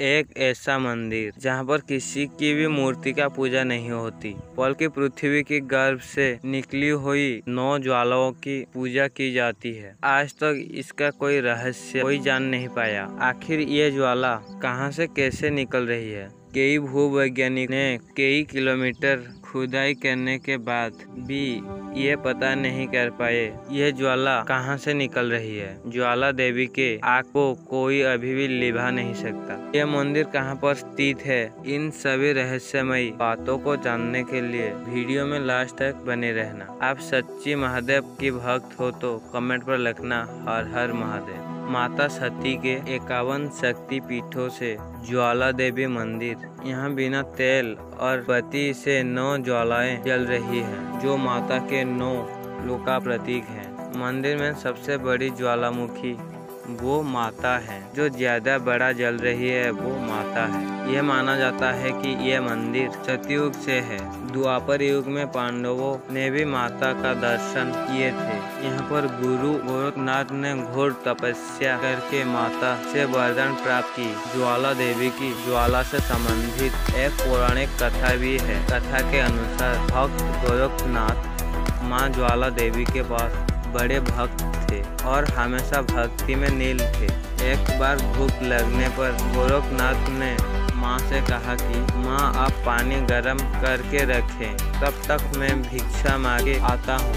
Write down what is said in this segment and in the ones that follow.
एक ऐसा मंदिर जहाँ पर किसी की भी मूर्ति का पूजा नहीं होती, बल्कि पृथ्वी के गर्भ से निकली हुई नौ ज्वालाओं की पूजा की जाती है। आज तक तो इसका कोई रहस्य कोई जान नहीं पाया। आखिर ये ज्वाला कहाँ से कैसे निकल रही है? कई भूवैज्ञानिक ने कई किलोमीटर खुदाई करने के बाद भी ये पता नहीं कर पाए, यह ज्वाला कहाँ से निकल रही है? ज्वाला देवी के आग को कोई अभी भी लिभा नहीं सकता। यह मंदिर कहाँ पर स्थित है? इन सभी रहस्यमयी बातों को जानने के लिए वीडियो में लास्ट तक बने रहना। आप सच्ची महादेव की भक्त हो तो कमेंट पर लिखना हर हर महादेव। माता सती के इक्यावन शक्ति पीठों से ज्वाला देवी मंदिर। यहाँ बिना तेल और पति से नौ ज्वालाएँ जल रही हैं, जो माता के नौ लोका प्रतीक हैं। मंदिर में सबसे बड़ी ज्वालामुखी वो माता है। जो ज़्यादा बड़ा जल रही है, वो माता है। यह माना जाता है कि यह मंदिर सतयुग से है। द्वापर युग में पांडवों ने भी माता का दर्शन किए थे। यहाँ पर गुरु गोरखनाथ ने घोर तपस्या करके माता से वरदान प्राप्त की। ज्वाला देवी की ज्वाला से संबंधित एक पौराणिक कथा भी है। कथा के अनुसार भक्त गोरखनाथ माँ ज्वाला देवी के पास बड़े भक्त थे और हमेशा भक्ति में नील थे। एक बार भूख लगने पर गोरखनाथ ने माँ से कहा कि, माँ, आप पानी गर्म करके रखें, तब तक मैं भिक्षा मांगे आता हूँ।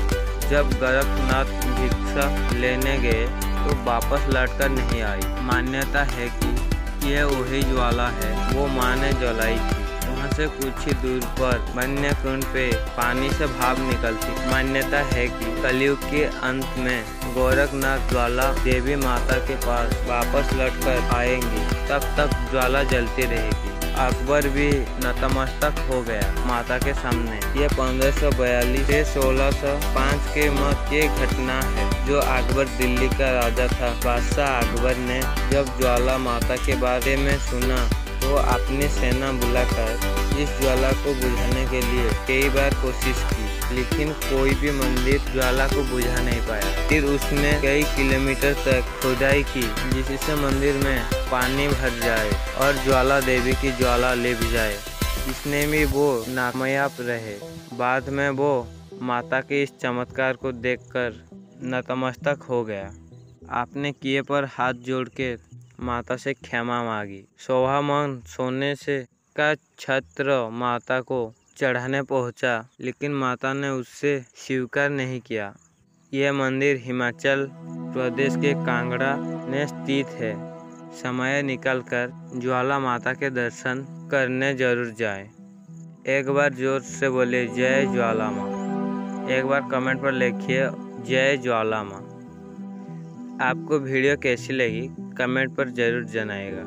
जब गोरखनाथ भिक्षा लेने गए तो वापस लौटकर नहीं आई। मान्यता है कि यह वही ज्वाला है, वो माँ ने जलाई थी। वहाँ से कुछ ही दूर पर वन्य कुंड पे पानी से भाप निकलती। मान्यता है कि कलयुग के अंत में गोरखनाथ ज्वाला देवी माता के पास वापस लौट कर आएँगी, तब तक ज्वाला जलती रहेगी। अकबर भी नतमस्तक हो गया माता के सामने। ये 1542 से 1605 के मत की घटना है, जो अकबर दिल्ली का राजा था। बादशाह अकबर ने जब ज्वाला माता के बारे में सुना तो अपनी सेना बुलाकर इस ज्वाला को बुझाने के लिए कई बार कोशिश की। लेकिन कोई भी मंदिर ज्वाला को बुझा नहीं पाया। फिर उसने कई किलोमीटर तक खुदाई की, जिससे मंदिर में पानी भर जाए और ज्वाला देवी की ज्वाला लिप जाए। इसने भी वो नामयाब रहे। बाद में वो माता के इस चमत्कार को देखकर नतमस्तक हो गया। आपने किए पर हाथ जोड़ के माता से क्षमा मांगी। शोभामान सोने से का छत्र माता को चढ़ाने पहुँचा, लेकिन माता ने उससे स्वीकार नहीं किया। यह मंदिर हिमाचल प्रदेश के कांगड़ा में स्थित है। समय निकालकर ज्वाला माता के दर्शन करने ज़रूर जाए। एक बार ज़ोर से बोले, जय ज्वाला माँ। एक बार कमेंट पर लिखिए, जय ज्वाला माँ। आपको वीडियो कैसी लगी, कमेंट पर ज़रूर जनाएगा